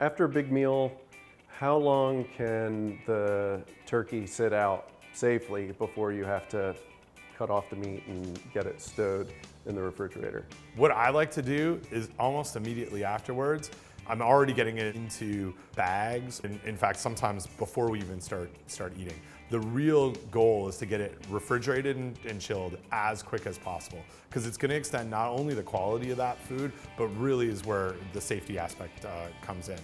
After a big meal, how long can the turkey sit out safely before you have to cut off the meat and get it stowed in the refrigerator? What I like to do is almost immediately afterwards, I'm already getting it into bags. In, in fact, sometimes before we even start, start eating. The real goal is to get it refrigerated and, and chilled as quick as possible because it's gonna extend not only the quality of that food, but really is where the safety aspect uh, comes in.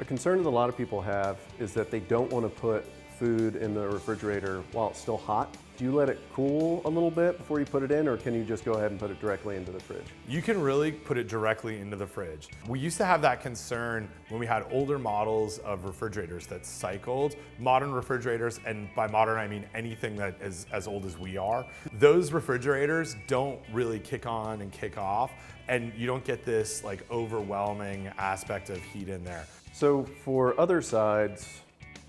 A concern that a lot of people have is that they don't want to put food in the refrigerator while it's still hot. Do you let it cool a little bit before you put it in or can you just go ahead and put it directly into the fridge? You can really put it directly into the fridge. We used to have that concern when we had older models of refrigerators that cycled. Modern refrigerators, and by modern I mean anything that is as old as we are, those refrigerators don't really kick on and kick off and you don't get this like overwhelming aspect of heat in there. So for other sides,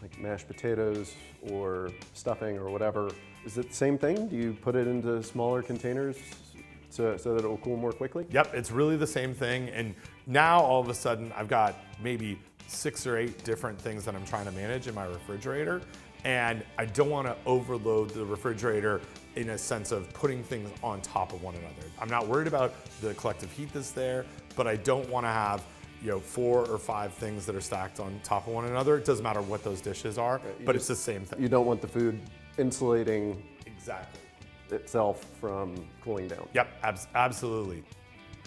like mashed potatoes or stuffing or whatever, is it the same thing? Do you put it into smaller containers so, so that it will cool more quickly? Yep, it's really the same thing. And now all of a sudden I've got maybe six or eight different things that I'm trying to manage in my refrigerator. And I don't want to overload the refrigerator in a sense of putting things on top of one another. I'm not worried about the collective heat that's there, but I don't want to have you know, four or five things that are stacked on top of one another. It doesn't matter what those dishes are, uh, but just, it's the same thing. You don't want the food insulating exactly itself from cooling down. Yep, ab absolutely.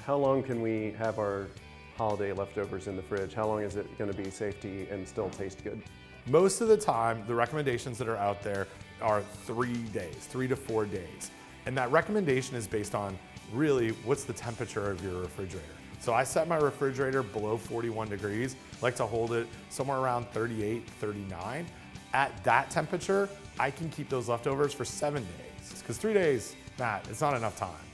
How long can we have our holiday leftovers in the fridge? How long is it going to be safety and still taste good? Most of the time, the recommendations that are out there are three days, three to four days. And that recommendation is based on really what's the temperature of your refrigerator. So I set my refrigerator below 41 degrees, like to hold it somewhere around 38, 39. At that temperature, I can keep those leftovers for seven days. Because three days, Matt, it's not enough time.